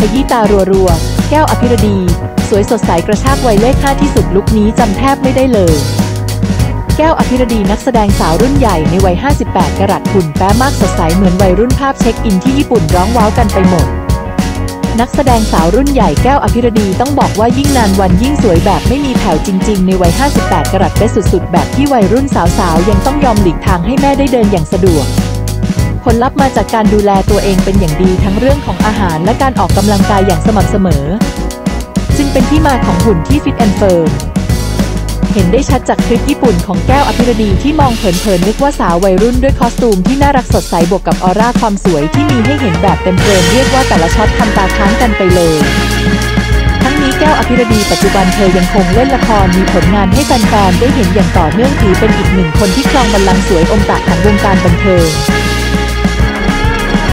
ขยี้ตารัวๆ แก้วอภิรดี สวยสดใสกระชากวัยเลขห้าที่สุดลุคนี้จำแทบไม่ได้เลย แก้วอภิรดีนักแสดงสาวรุ่นใหญ่ในวัย 58 กรัตหุ่นแป๊มากสดใสเหมือนวัยรุ่นภาพเช็คอินที่ญี่ปุ่นร้องว้าวกันไปหมด นักแสดงสาวรุ่นใหญ่แก้วอภิรดีต้องบอกว่ายิ่งนานวันยิ่งสวยแบบไม่มีแผ่วจริง ๆ ในวัย 58 กรัตเป๊ะสุดๆ แบบที่วัยรุ่นสาวๆ ยังต้องยอมหลีกทางให้แม่ได้เดินอย่างสะดวก ผลลัพธ์มาจากการดูแลตัวเองเป็นอย่างดีทั้งเรื่องของอาหารและการออกกำลังกายอย่างสม่ำเสมอ จึงเป็นที่มาของหุ่นที่ fit and firm เห็นได้ชัดจากทริปญี่ปุ่นของแก้วอภิรดีที่มองเผินๆนึกว่าสาววัยรุ่นด้วย costume ที่น่ารักสดใสบวกกับออร่าความสวยที่มีให้เห็นแบบเต็มเต็มเรียกว่าแต่ละช็อตทำตาค้างกันไปเลย ทั้งนี้แก้วอภิรดีปัจจุบันเธอยังคงเล่นละครมีผลงานให้แฟนๆได้เห็นอย่างต่อเนื่องถือเป็นอีกหนึ่งคนที่ครองบัลลังก์สวยอมตะของวงการบันเทิง